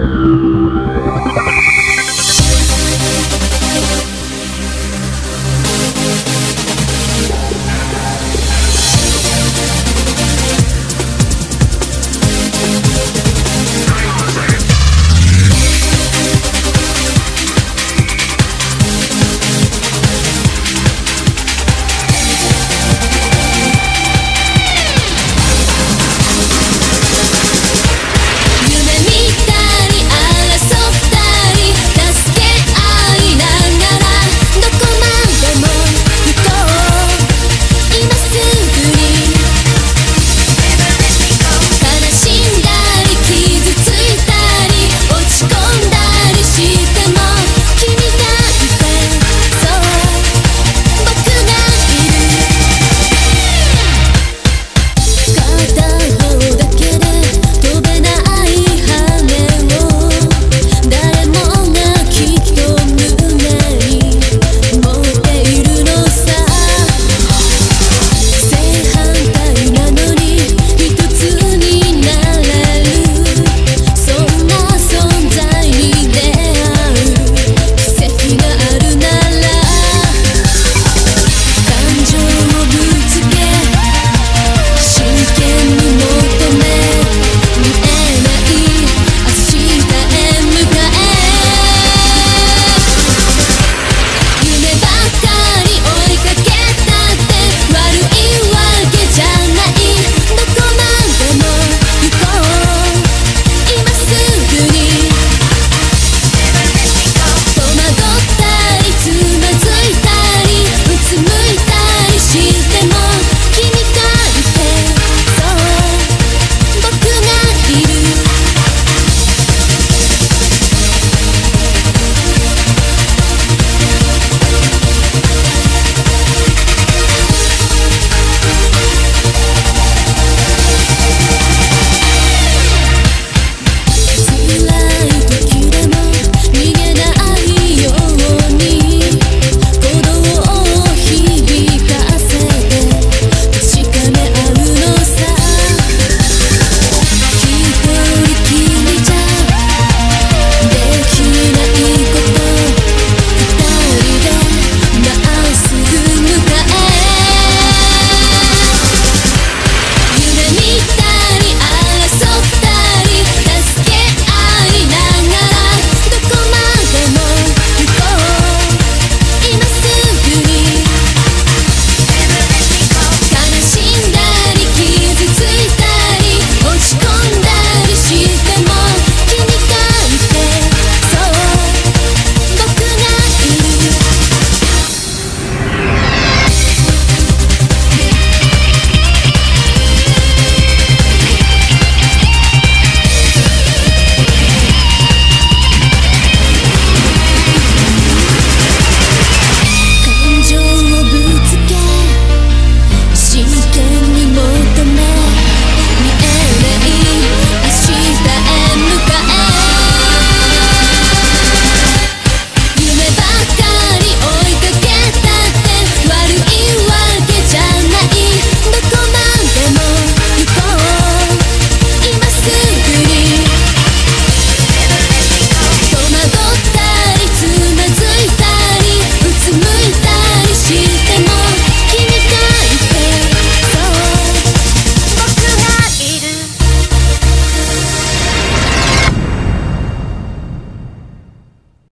here.